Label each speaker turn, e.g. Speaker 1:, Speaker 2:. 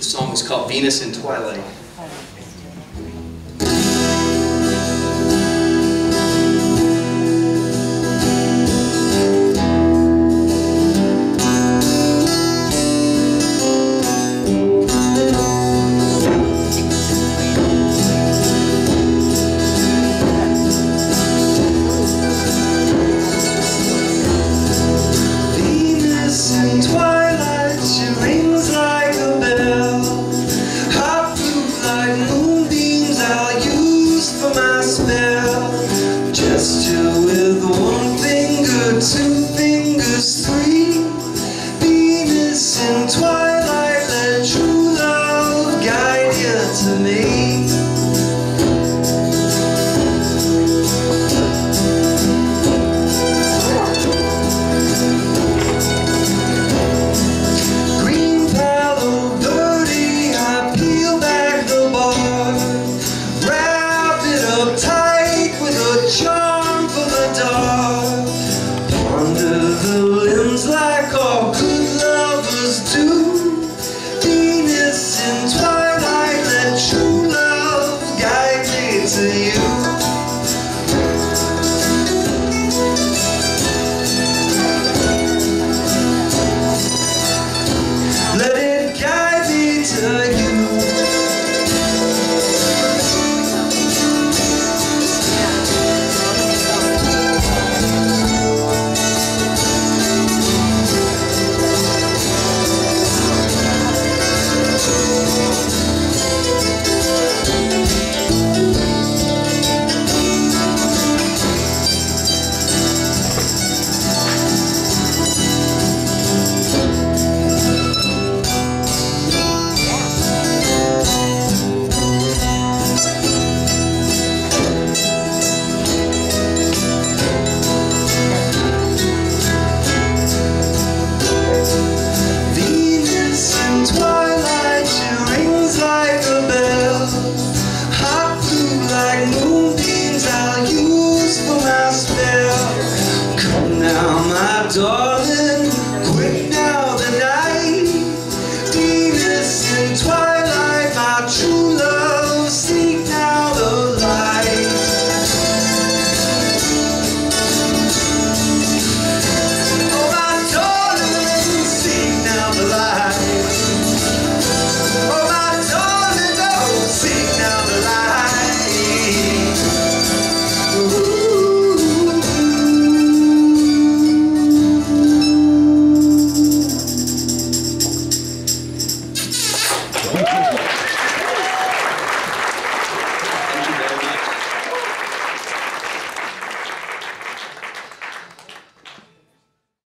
Speaker 1: The song is called
Speaker 2: Venus in Twilight.
Speaker 1: in twilight, let true love guide you to me. dog.